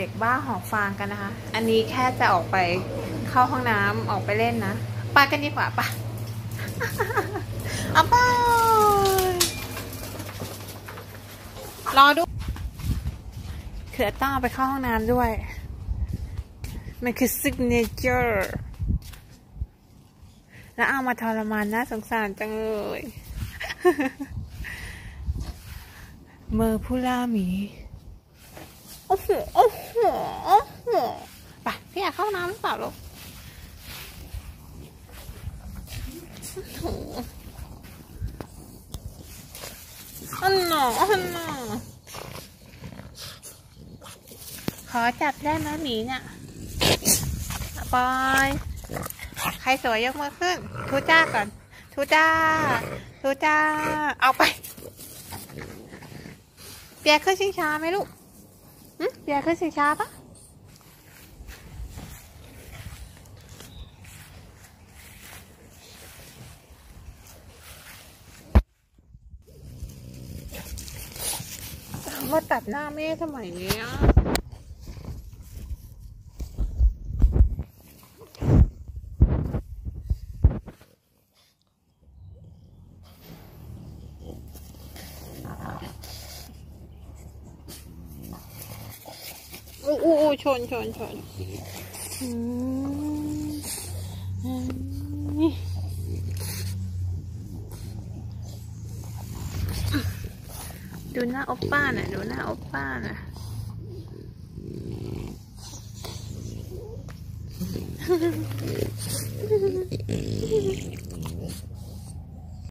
เด็กบ้าหอบฟางกันนะคะ อันนี้แค่จะออกไปเข้าห้องน้ำออกไปเล่นนะไปกันดีกว่าปะเอาไปรอดูเขือต้องเอาไปเข้าห้องน้ำด้วย มันคือ signature แล้วเอามาทรมานน่าสงสารจังเลยเมอร์พูล่าหมี โอ้โหโอ้โห ไปพี่อยากเข้าน้ำหรือเปล่าลูกอันหนออันหนอขอจับได้ไหมหมีเนี่ยบอย ใครสวยยกมือขึ้น ทูจ้าก่อน ทูจ้า ทูจ้า เอาไป เปียขึ้นชิงช้าไหมลูก เปียขึ้นชิงช้าปะมาตัดหน้าแม่ทำไมเนี่ย อู้อู้อู้ชนชนชนดูหน้าโอปป้าน่ะ ดูหน้าโอปป้าน่ะ